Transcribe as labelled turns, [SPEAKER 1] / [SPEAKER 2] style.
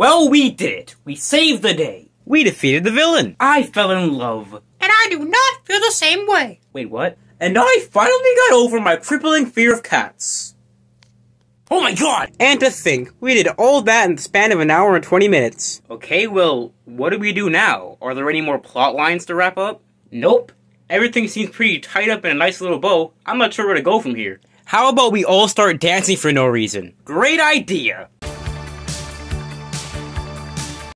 [SPEAKER 1] Well, we did it. We saved the day.
[SPEAKER 2] We defeated the villain.
[SPEAKER 1] I fell in love.
[SPEAKER 3] And I do not feel the same way.
[SPEAKER 1] Wait, what?
[SPEAKER 4] And I finally got over my crippling fear of cats.
[SPEAKER 1] Oh my god!
[SPEAKER 2] And to think, we did all that in the span of an hour and 20 minutes.
[SPEAKER 1] Okay, well, what do we do now? Are there any more plot lines to wrap up? Nope. Everything seems pretty tied up in a nice little bow. I'm not sure where to go from here.
[SPEAKER 2] How about we all start dancing for no reason?
[SPEAKER 1] Great idea!